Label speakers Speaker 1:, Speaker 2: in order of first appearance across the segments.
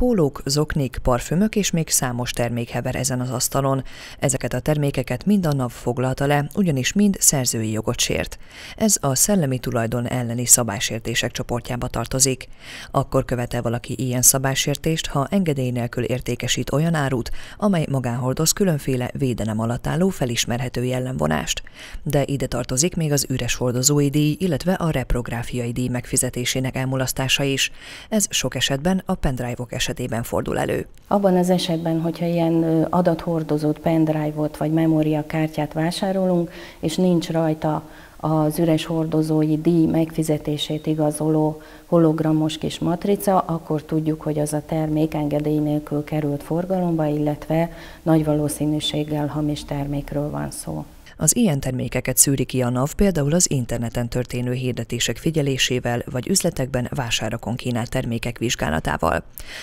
Speaker 1: pólók, zoknik, parfümök és még számos termék hever ezen az asztalon. Ezeket a termékeket mind a NAV foglalta le, ugyanis mind szerzői jogot sért. Ez a szellemi tulajdon elleni szabálysértések csoportjába tartozik. Akkor követel valaki ilyen szabálysértést, ha engedély nélkül értékesít olyan árut, amely magán hordoz különféle védelem alatt álló felismerhető jellemvonást. De ide tartozik még az üres hordozói díj, illetve a reprográfiai díj megfizetésének elmulasztása is. Ez sok esetben a pendrive-ok esetében fordul elő.
Speaker 2: Abban az esetben, hogyha ilyen adathordozót, pendrive-ot vagy memóriakártyát vásárolunk, és nincs rajta az üres hordozói díj megfizetését igazoló hologramos kis matrica, akkor tudjuk, hogy az a termék engedély nélkül került forgalomba, illetve nagy valószínűséggel hamis termékről van szó.
Speaker 1: Az ilyen termékeket szűri ki a NAV például az interneten történő hirdetések figyelésével, vagy üzletekben vásárakon kínált termékek vizsgálatával.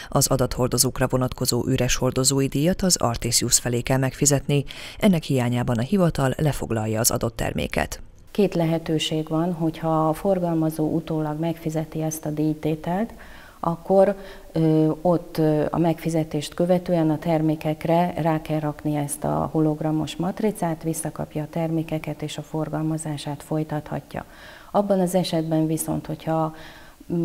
Speaker 1: Az adathordozókra vonatkozó üres hordozói díjat az Artisius felé kell megfizetni, ennek hiányában a hivatal lefoglalja az adott terméket.
Speaker 2: Két lehetőség van, hogyha a forgalmazó utólag megfizeti ezt a díjtételt, akkor ö, ott ö, a megfizetést követően a termékekre rá kell rakni ezt a hologramos matricát, visszakapja a termékeket és a forgalmazását folytathatja. Abban az esetben viszont, hogyha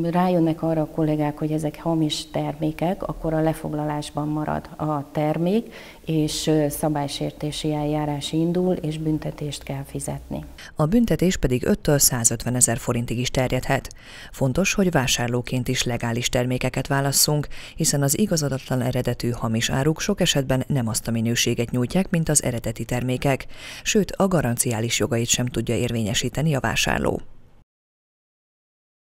Speaker 2: rájönnek arra a kollégák, hogy ezek hamis termékek, akkor a lefoglalásban marad a termék, és szabálysértési eljárás indul, és büntetést kell fizetni.
Speaker 1: A büntetés pedig 5-től 150 ezer forintig is terjedhet. Fontos, hogy vásárlóként is legális termékeket válasszunk, hiszen az igazadatlan eredetű hamis áruk sok esetben nem azt a minőséget nyújtják, mint az eredeti termékek, sőt a garanciális jogait sem tudja érvényesíteni a vásárló.